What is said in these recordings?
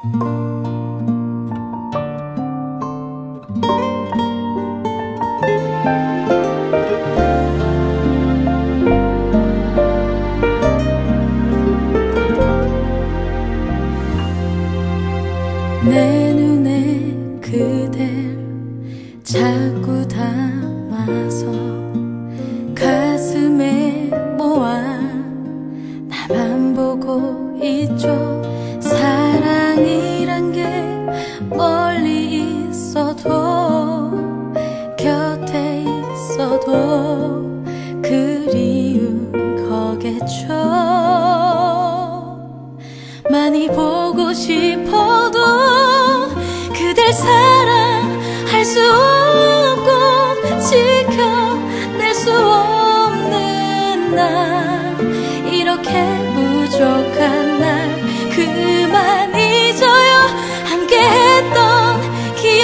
내 눈에 그댈 자꾸 담아서 가슴에 모아 나만 보고 있죠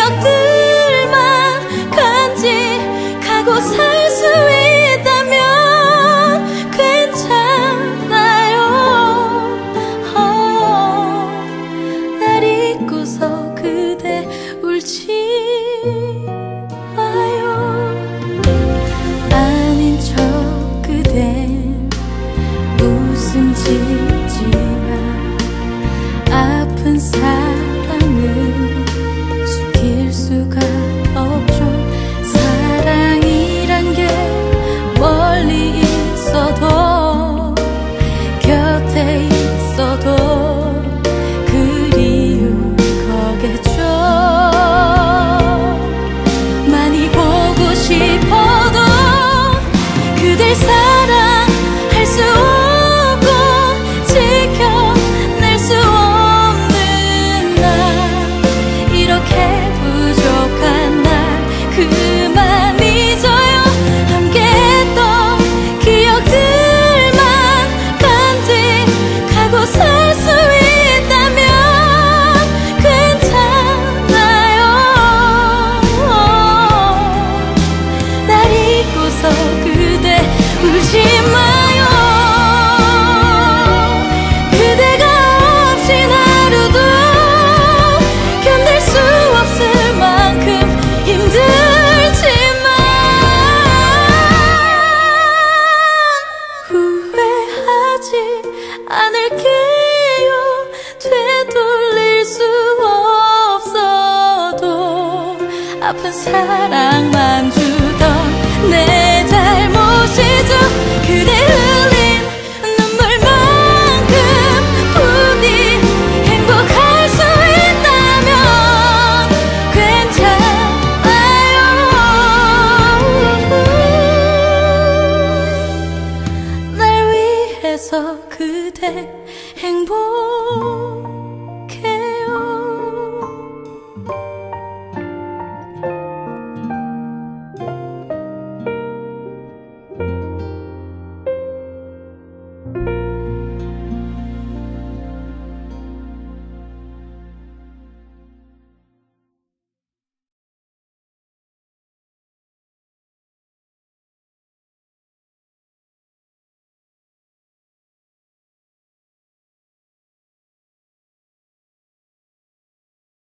기억들만 간직하고 살 수 있다면 괜찮아요. 어, 날 잊고서 그대 울지 마요. 아닌 척 그대 웃음 짓지 그댈 않을게요. 되돌릴 수 없어도 아픈 사랑만 주던 내 잘못이죠. 그대 흘린 눈물만큼 부디 행복할 수 있다면 괜찮아요. 날 위해서 그대 행복